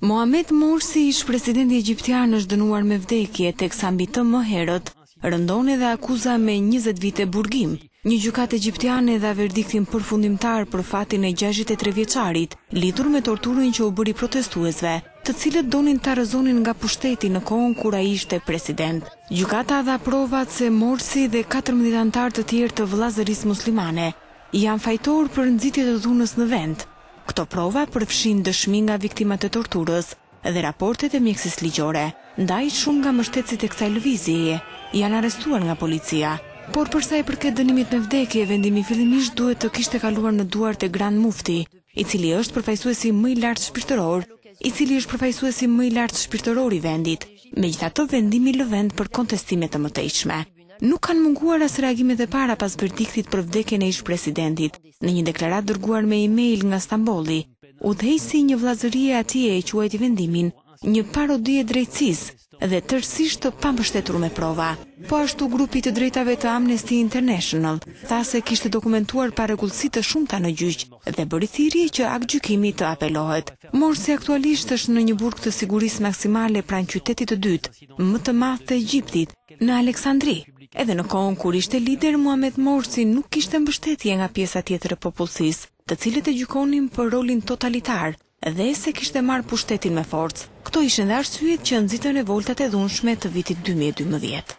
Mohamed Morsi, ish-presidenti egjiptian është dënuar me vdekje, teksa mbi të më herët rëndon edhe akuza me njëzet vite burgim. Një gjykatë egjiptiane dha verdiktin përfundimtar për fatin e gjashtëdhjetë e tre vjeçarit, lidhur me torturën që u bëri protestuesve, të cilët donin ta rrëzonin nga pushteti në kohën kur ai ishte president. Gjykata dha provat se Morsi dhe katërmbëdhjetë anëtarë të tjerë të Vëllazërisë Muslimane, Janë fajtorë për nxitje të dhunës në vend. Këto prova përfshijnë dëshmi nga viktimat e torturës dhe raportet e mjekësisë ligjore. Ndaj, shumë nga mbështetësit e kësaj lëvizjeje janë arrestuar nga policia. Por për sa i përket dënimit me vdekje, vendimi fillimisht duhet të kishte kaluar në duart e Grand Mufti, i cili është përfaqësuesi më i lartë shpirtëror i cili është përfaqësuesi më i lartë shpirtëror i vendit. Megjithatë, vendimi lë vend për kontestime të mëtejshme. Nuk kanë munguar as reagimet e para pas verdiktit për vdekjen e ish-presidentit. Në një deklaratë dërguar me e-mail nga Stambolli, udhëheqësi i një vëllazërie atje e quajti vendimin një parodi e drejtësisë dhe tërësisht të pambështetur me prova. Po ashtu grupi i të drejtave të Amnesty International tha se kishte dokumentuar parregullsi të shumta në gjyq dhe bëri thirrje që aktgjykimi të apelohet. Morsi aktualisht është në një burg të sigurisë maksimale pranë qytetit të dytë më të madh të Egjiptit, Në Aleksandri, edhe në kohën kur ishte lider Muhamed Morsi nuk kishte mbështetje nga pjesa tjetër e popullsisë, të cilët e gjykonin për rolin totalitar dhe se kishte marrë pushtetin me forcë. Këto ishin dhe arsyet që nxitën revoltat e dhunshme të vitit dy mijë e dymbëdhjetë.